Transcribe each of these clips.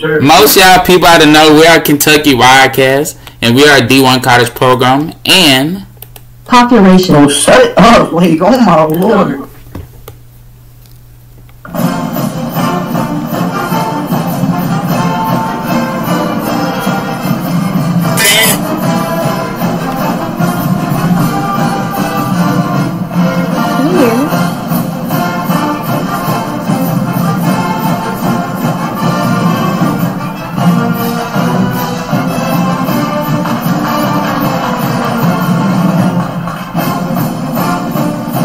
Most y'all people ought to know we are Kentucky Wildcats and we are a D1 college program and Population. Oh, shut up, like, oh my lord.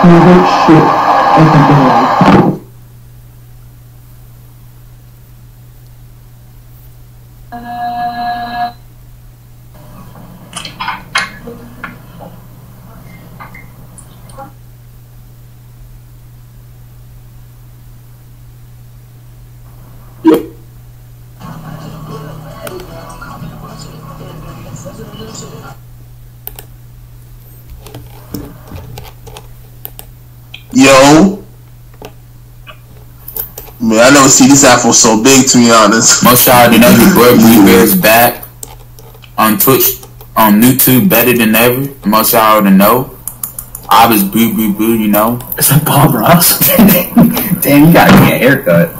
Holy. Yo. Man, I never see this apple so big to be honest. most y'all to know your boy Blue Bear's back on Twitch on YouTube better than ever. Most y'all to know. I was boo boo boo, you know. It's like Bob Ross. Damn, you gotta get a haircut.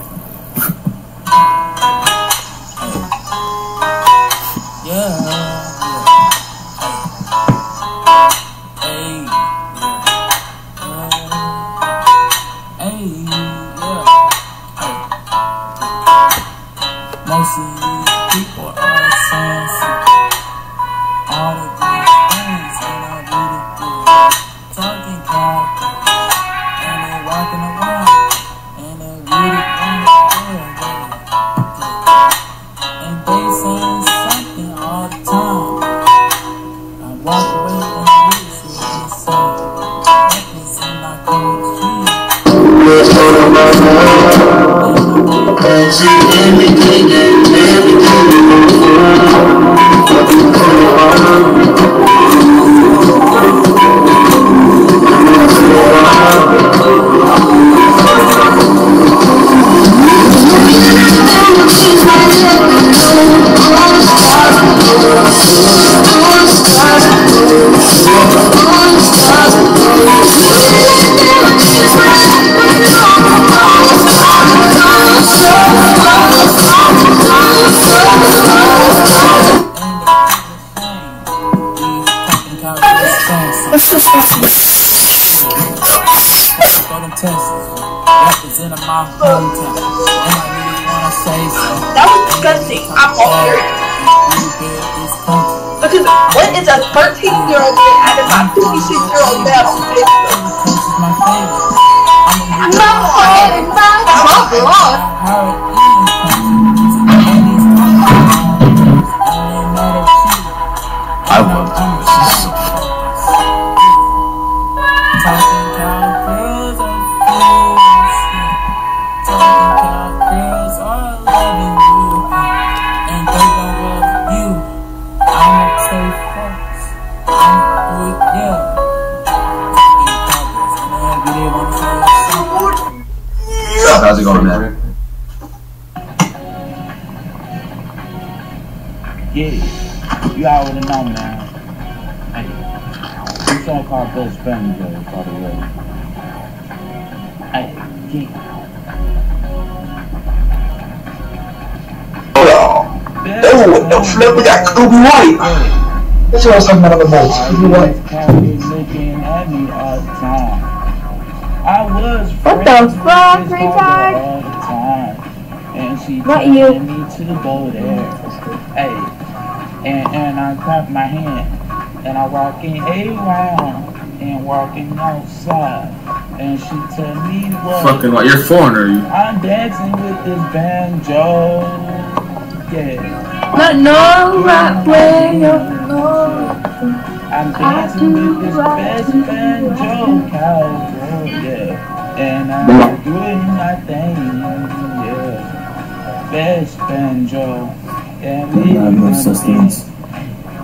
Representing my hometown. And I really wanna say something. That was disgusting. I'm over it. Because what is a 13 year old man adding my 56 year old dad on Facebook? I'm not Yeah, you already know, man. Hey, this song called Best Friend Girl, by the way. Hey, yeah. Oh, the flip, we got Kobe White. That's what I was talking about on the boat. Kobe White. Probably looking at me all the time. I was What the fuck, this retard? all the time. And she Not you. me to go there. Hey. And and I clap my hand. And I walking around and walking outside. And she tell me what Fucking what? You're a foreigner, you. I'm dancing with this banjo. Yeah. Not no right where you're I'm dancing with this best friend Joe Cowgirl, yeah. And I'm doing my thing, yeah. Best friend Joe. Yeah, we Yeah, I have no gonna sustenance. be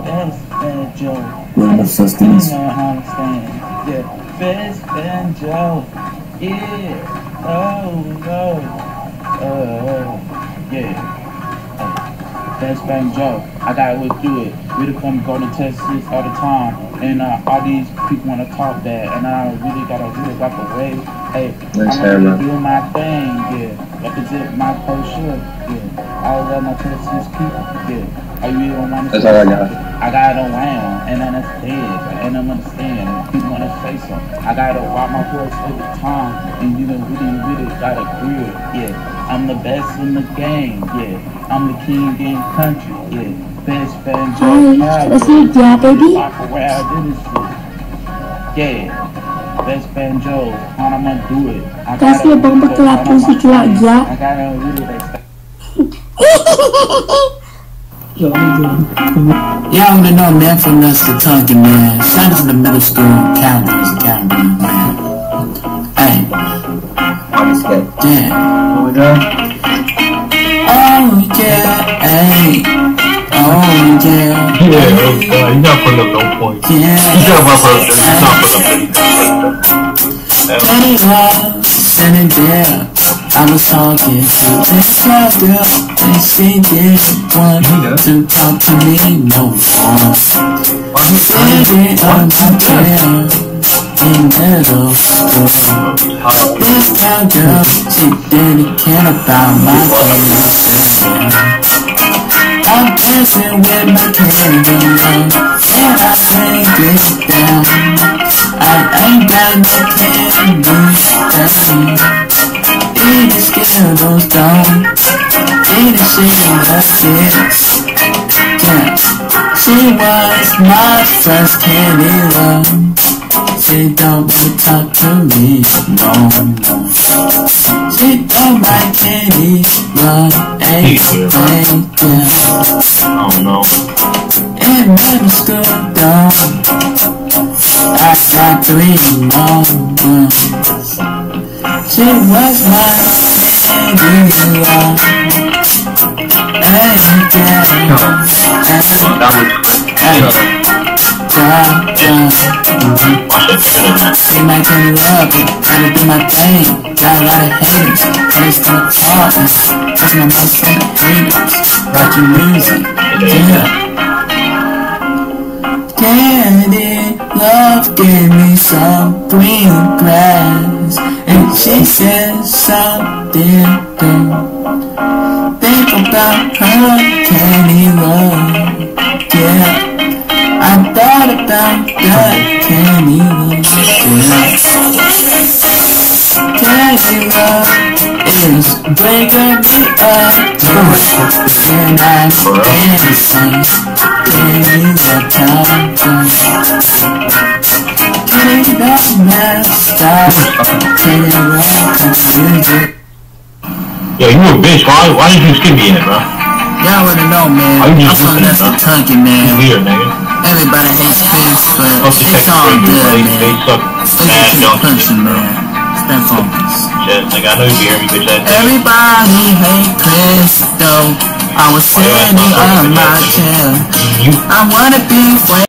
Best friend Joe. We have no sustenance. You know how I'm saying. Yeah, best Joe. Yeah. Oh, no. Uh, yeah. Best Joe. I gotta go do it. We the come go to Texas all the time. And uh, all these people wanna talk that. And I really gotta really walk away. Hey, Nice I'm hair, gonna do my thing, yeah. Represent my culture, yeah. I love my Texas people, yeah. I really don't wanna That's all I got. I got it around and understand and I'm understand people wanna say something. I gotta walk my horse every time and you know really really gotta grill. Yeah, I'm the best in the game. Yeah, I'm the king in country. Yeah, best fan Joe Hi, let's eat, yeah, baby. Walk around in this shit. Yeah. Best fan Joe, how I'm gonna do it. I Kasih gotta abang do it, berkelap how I'm musik gonna lagi, do it. ya. I gotta really like Yo, I'm doing. Yeah, I wanna know, man, from us to Tonkin, man. Shout out to the middle school Cowboys, Cowboys, man. Hey, I'm scared. yeah. Oh my god. Oh, yeah, hey. Oh, yeah. Yeah, uh, he's not putting up no points. Yeah. not my brother. He's not putting up anything. Was in jail. I was talking to this club girl, and she didn't want to talk to me no more. She said it on my tail in middle school. This cowgirl, she didn't care about my feelings. I'm dancing with my candle on, and I bring it down. I ain't got no candy down. Eating Skittles down. Eating shit like this. Yeah. She was my first candy love. She don't wanna talk to me no more. She don't like candy love. Ain't ain't yeah. I don't know. In middle school though. I got three more. She was my candy love. Hey, yeah. Hey, That hey, was da, da. That nigga that See my candy love, but do my thing. Got a lot of haters, haters gonna talk me. My mouth so haters. Watching music, yeah. Candy love gave me some green grass, and she said something good. Think about her candy love, yeah. Breaking me up, and I can't say candy love time. Candy love never stop, candy love music. Yo, you a bitch. Why, why did you skip me in it, bro? Y'all wanna know, man. I'm just from Lester You man. weird, nigga. Everybody hates peace, but it's all good, man. they suck Stay mad to the junkies. country, man. Stay Shit, like, I know you hear me, bitch. ass nigga. Everybody hate Chris, though. I was sitting on my bitch ass chair. I wanna be where